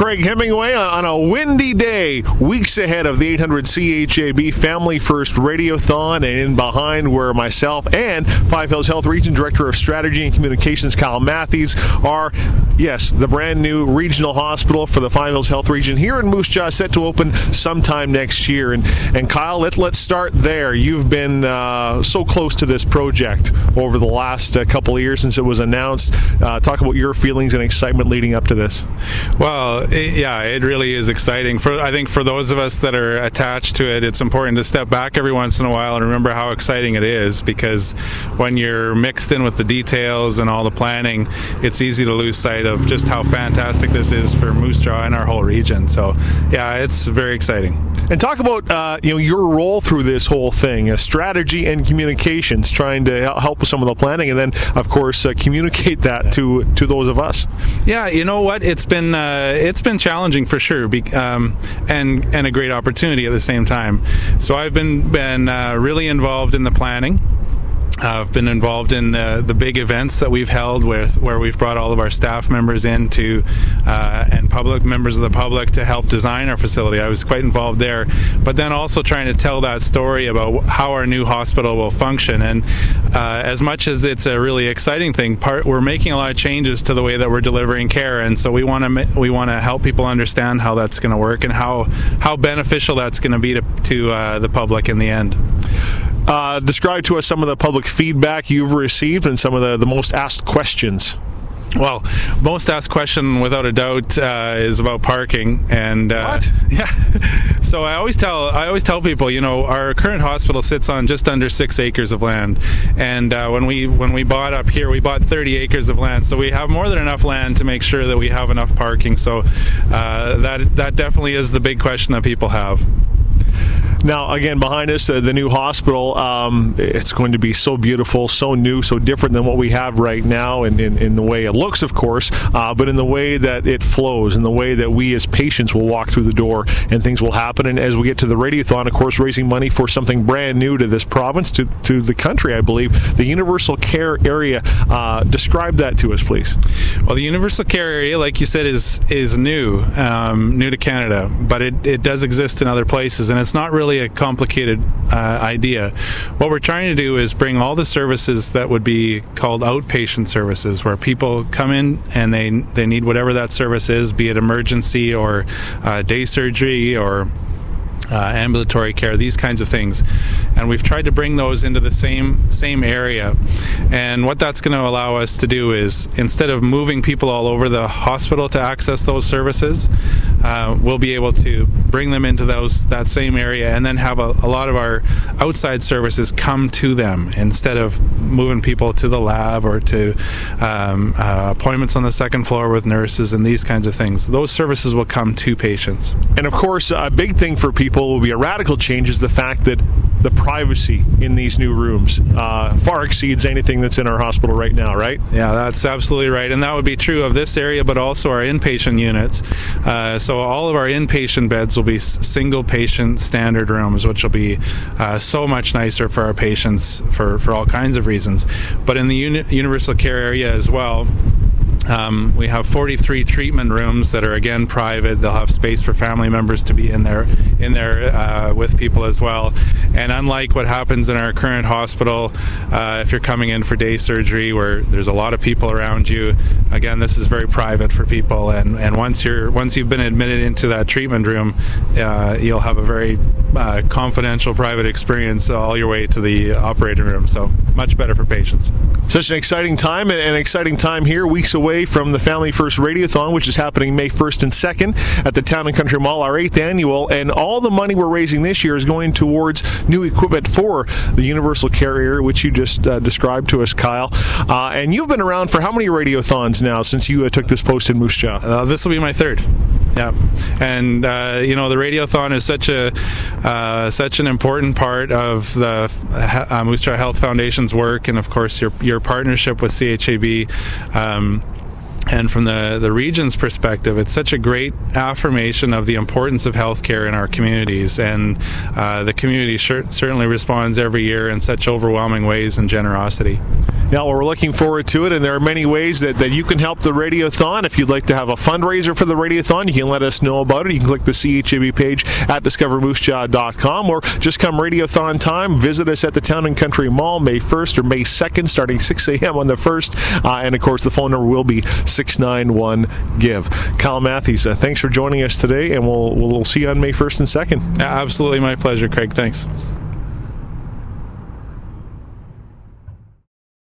Craig Hemingway on a windy day, weeks ahead of the 800 CHAB Family First Radiothon, and in behind where myself and Five Hills Health Region Director of Strategy and Communications, Kyle Matthies, are, yes, the brand new regional hospital for the Five Hills Health Region here in Moose Jaw, set to open sometime next year. And and Kyle, let let's start there. You've been uh, so close to this project over the last uh, couple of years since it was announced. Uh, talk about your feelings and excitement leading up to this. Well, it, yeah, it really is exciting. For I think for those of us that are attached to it, it's important to step back every once in a while and remember how exciting it is because when you're mixed in with the details and all the planning, it's easy to lose sight of just how fantastic this is for Moose Jaw and our whole region. So, yeah, it's very exciting. And talk about uh, you know your role through this whole thing, uh, strategy and communications, trying to help with some of the planning, and then of course uh, communicate that to to those of us. Yeah, you know what? It's been uh, it's been challenging for sure, be, um, and and a great opportunity at the same time. So I've been been uh, really involved in the planning. I've been involved in the, the big events that we've held with where we've brought all of our staff members in to uh, and public members of the public to help design our facility. I was quite involved there, but then also trying to tell that story about how our new hospital will function. And uh, as much as it's a really exciting thing, part we're making a lot of changes to the way that we're delivering care, and so we want to we want to help people understand how that's going to work and how how beneficial that's going to be to, to uh, the public in the end. Uh, describe to us some of the public feedback you've received and some of the, the most asked questions. Well, most asked question, without a doubt, uh, is about parking. And uh, what? Yeah. so I always tell I always tell people, you know, our current hospital sits on just under six acres of land, and uh, when we when we bought up here, we bought 30 acres of land. So we have more than enough land to make sure that we have enough parking. So uh, that that definitely is the big question that people have. Now, again, behind us, uh, the new hospital. Um, it's going to be so beautiful, so new, so different than what we have right now, in, in, in the way it looks, of course, uh, but in the way that it flows, in the way that we as patients will walk through the door and things will happen. And as we get to the Radiothon, of course, raising money for something brand new to this province, to, to the country, I believe, the Universal Care Area. Uh, describe that to us, please. Well, the Universal Care Area, like you said, is is new, um, new to Canada, but it, it does exist in other places, and it's not really really a complicated uh, idea. What we're trying to do is bring all the services that would be called outpatient services, where people come in and they they need whatever that service is, be it emergency or uh, day surgery or uh, ambulatory care, these kinds of things. And we've tried to bring those into the same same area. And what that's going to allow us to do is instead of moving people all over the hospital to access those services, uh, we'll be able to bring them into those that same area and then have a, a lot of our outside services come to them instead of moving people to the lab or to um, uh, appointments on the second floor with nurses and these kinds of things. Those services will come to patients. And of course, a big thing for people will be a radical change is the fact that the privacy in these new rooms uh, far exceeds anything that's in our hospital right now, right? Yeah, that's absolutely right. And that would be true of this area, but also our inpatient units. Uh, so all of our inpatient beds will be single patient standard rooms, which will be uh, so much nicer for our patients for, for all kinds of reasons. But in the uni- universal care area as well, um, we have 43 treatment rooms that are again private. They'll have space for family members to be in there, in there uh, with people as well. And unlike what happens in our current hospital, uh, if you're coming in for day surgery where there's a lot of people around you, again, this is very private for people. And, and once you're once you've been admitted into that treatment room, uh, you'll have a very uh, confidential, private experience all your way to the operating room. So much better for patients. Such an exciting time and an exciting time here, weeks away away from the Family First Radiothon, which is happening May 1st and 2nd at the Town and Country Mall, our eighth annual. And all the money we're raising this year is going towards new equipment for the Universal Care Area, which you just uh, described to us, Kyle. Uh, and you've been around for how many radiothons now since you uh, took this post in Moose Jaw? Uh, this will be my third. Yeah, and uh, you know the radiothon is such a uh, such an important part of the uh, Moose Jaw Health Foundation's work, and of course your your partnership with CHAB. Um, and from the, the region's perspective, it's such a great affirmation of the importance of healthcare in our communities. And uh, the community certainly responds every year in such overwhelming ways and generosity. Now, we're looking forward to it, and there are many ways that, that you can help the Radiothon. If you'd like to have a fundraiser for the Radiothon, you can let us know about it. You can click the CHAB page at discovermoosejaw.com or just come Radiothon time. Visit us at the Town and Country Mall May 1st or May 2nd, starting 6 a.m. on the 1st. Uh, and of course, the phone number will be 691 GIVE. Kyle Matthies, uh, thanks for joining us today, and we'll, we'll see you on May 1st and 2nd. Absolutely my pleasure, Craig. Thanks.